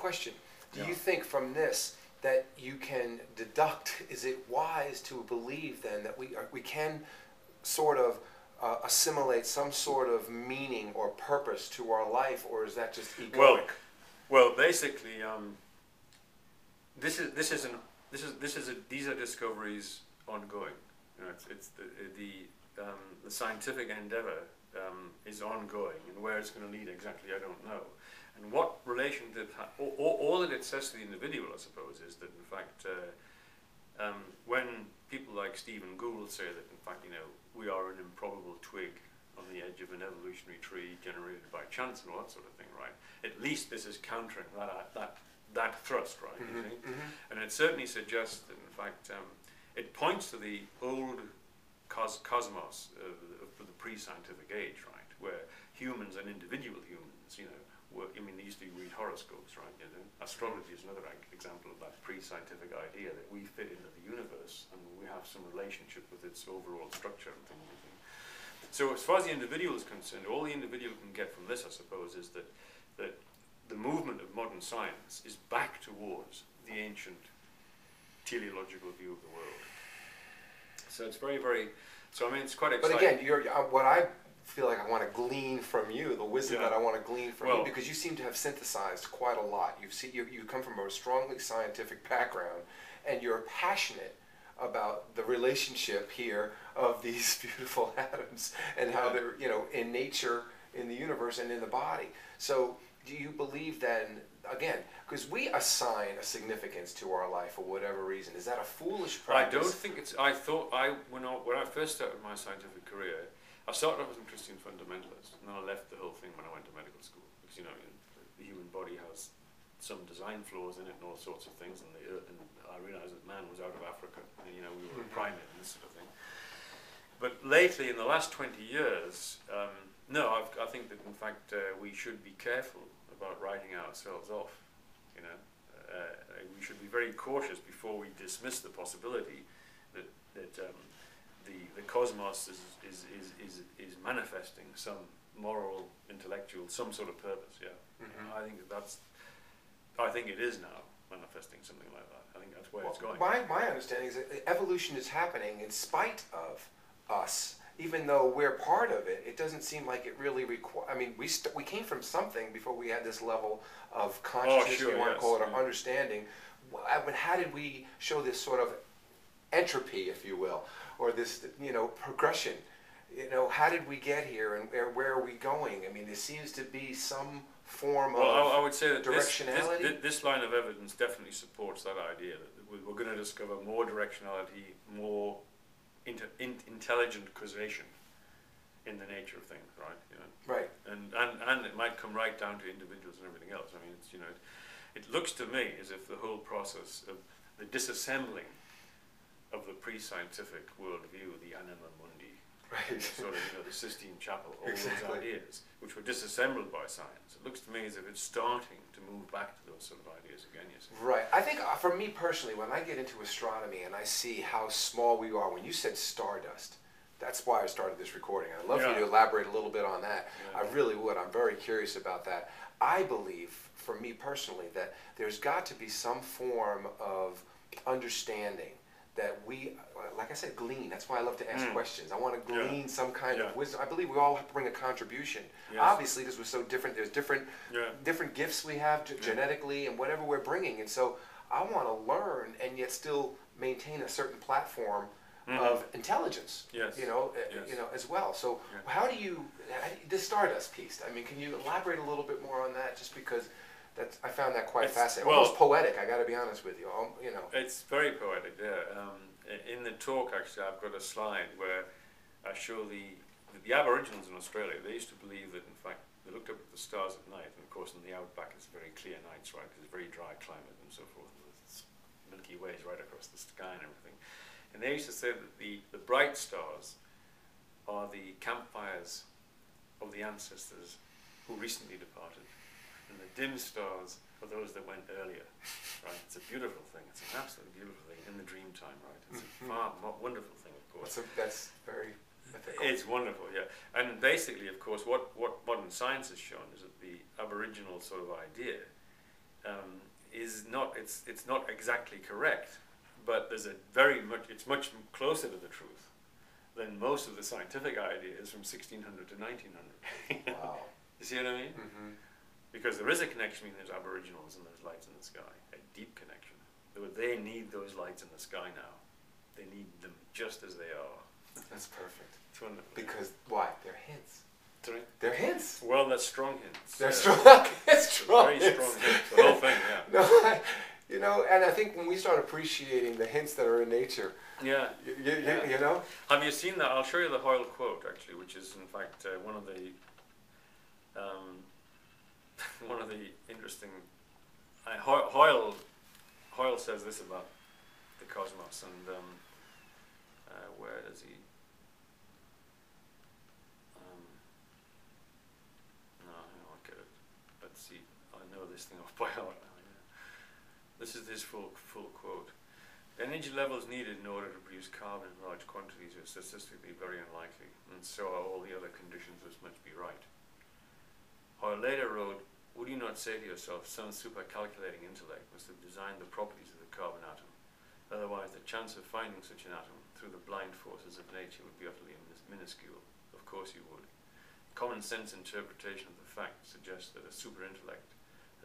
question: Do Yeah. you think from this that you can deduct? Is it wise to believe then that we are, we can sort of uh, assimilate some sort of meaning or purpose to our life, or is that just egoic? Well, well, basically, um, this is this is an this is this is a, these are discoveries ongoing. You know, it's, it's the the, um, the scientific endeavor um, is ongoing, and where it's going to lead exactly, I don't know. And what relation did ha- all, all, that it says to the individual, I suppose, is that in fact, uh, um, when people like Stephen Gould say that in fact, you know, we are an improbable twig on the edge of an evolutionary tree generated by chance and all that sort of thing, right? At least this is countering that that that thrust, right? You Mhm, see? mhm. And it certainly suggests that, in fact, um, it points to the old cos- cosmos of of the pre-scientific age, right, where humans and individual humans, you know, were, I mean, they used to read horoscopes, right? You know, astrology is another example of that pre-scientific idea that we fit into the universe and we have some relationship with its overall structure and things. like that. So, as far as the individual is concerned, all the individual can get from this, I suppose, is that that the movement of modern science is back towards the ancient teleological view of the world. So it's very, very. So I mean, it's quite exciting. But again, you're, uh, what I feel like I want to glean from you, the wisdom Yeah. that I want to glean from you, because you seem to have synthesized quite a lot. You've see, you, you come from a strongly scientific background, and you're passionate about the relationship here of these beautiful atoms and how they're, you know, in nature, in the universe, and in the body. So, do you believe then, again, because we assign a significance to our life for whatever reason, is that a foolish practice? I don't think it's. I thought I when I when I first started my scientific career, I started off as a Christian fundamentalist, and then I left the whole thing when I went to medical school because you know the human body has some design flaws in it and all sorts of things, and, the, and I realised that man was out of Africa, and you know we were a primate and this sort of thing. But lately, in the last twenty years, um, no, I've, I think that in fact uh, we should be careful about writing ourselves off. You know, uh, we should be very cautious before we dismiss the possibility that that um, the the cosmos is is, is, is is manifesting some moral, intellectual, some sort of purpose. Yeah, Mhm. I think that that's. I think it is now manifesting something like that. I think that's where it's going. My, my understanding is that evolution is happening in spite of. Even though we're part of it, it doesn't seem like it really requires. I mean, we st- we came from something before we had this level of oh, consciousness, sure, if you want yes, to call it, or yeah. understanding. I mean, how did we show this sort of entropy, if you will, or this you know progression? You know, how did we get here, and where, where are we going? I mean, there seems to be some form Well, of I, I would say that this, this, directionality? this line of evidence definitely supports that idea that we- we're going to discover more directionality, more inter, in, intelligent causation in the nature of things, right? You know, right. and, and, and it might come right down to individuals and everything else. I mean, it's, you know, it, it looks to me as if the whole process of the disassembling of the pre-scientific worldview, the anima mundi, Right. sort of, you know, the Sistine Chapel, all Exactly. those ideas, which were disassembled by science. It looks to me as if it's starting to move back to those sort of ideas again, you see. Right. I think uh, for me personally, when I get into astronomy and I see how small we are, when you said stardust, that's why I started this recording. I'd love for you to elaborate a little bit on that. Yeah. I really would. I'm very curious about that. I believe, for me personally, that there's got to be some form of understanding that we, like I said, glean. That's why I love to ask Mm. questions. I want to Yeah. glean some kind Yeah. of wisdom. I believe we all have to bring a contribution. Yes. Obviously, this was so different. There's different Yeah. different gifts we have ge- Yeah. genetically and whatever we're bringing. And so I want to learn and yet still maintain a certain platform Mhm. of intelligence. Yes. You know, uh, Yes. you know as well. So Yeah. how do you how do you- the stardust piece? I mean, can you elaborate a little bit more on that? Just because that's I found that quite It's- fascinating, well- almost poetic. I got to be honest with you. Um, you know. It's very poetic, yeah. Um, in the talk, actually, I've got a slide where I show the the Aboriginals in Australia. They used to believe that, in fact, they looked up at the stars at night, and of course, in the outback, it's very clear nights, right? Because it's very dry climate and so forth. It's Milky Ways right across the sky and everything. And they used to say that the, the bright stars are the campfires of the ancestors who recently departed, and the dim stars are those that went earlier. Right? It's a beautiful thing. It's an absolutely beautiful thing in the dream time, right? It's a Mhm. far mo- wonderful thing, of course. That's, a, that's very mythical. It's wonderful, yeah. And basically, of course, what, what modern science has shown is that the Aboriginal sort of idea um, not it's it's not exactly correct, but there's a very much it's much closer to the truth than most of the scientific ideas from 1600 to 1900. Wow. you see what I mean? hmm Because there is a connection between those aboriginals and those lights in the sky, a deep connection. They need those lights in the sky now. They need them just as they are. That's perfect. Because why? They're hints. Sorry? They're hints. Well, that's strong hints. They're yeah. strong. It's strong. Very hints. strong hints. The whole thing, yeah. No, I, you know, and I think when we start appreciating the hints that are in nature, Yeah. you, you, Yeah. you know, Have you seen that? I'll show you the Hoyle quote actually, which is in fact uh, one of the um, one of the interesting. Uh, Hoyle, Hoyle says this about the cosmos, and um, uh, where does he? Um, no, I don't get it. Let's see. I know this thing off by heart now. Yeah. This is his full full quote. Energy levels needed in order to produce carbon in large quantities are statistically very unlikely, and so are all the other conditions which must be right. Hoyle later wrote, Would you not say to yourself, some supercalculating intellect must have designed the properties of the carbon atom? Otherwise, the chance of finding such an atom through the blind forces of nature would be utterly minuscule. Of course you would. Common sense interpretation of the fact suggests that a super intellect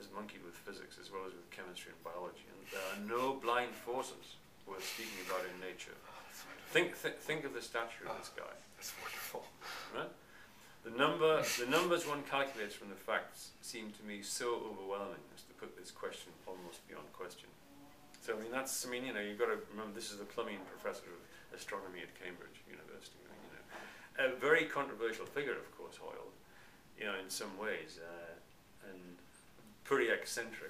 has monkeyed with physics as well as with chemistry and biology, and there are no blind forces worth speaking about in nature. Oh, think, th- think of the stature of this oh, guy, that's wonderful. right? The number, the numbers one calculates from the facts seem to me so overwhelming as to put this question almost beyond question. So I mean, that's I mean, you know, you've got to remember this is the Plumian professor of astronomy at Cambridge University. You know, a very controversial figure, of course, Hoyle. You know, in some ways, uh, and pretty eccentric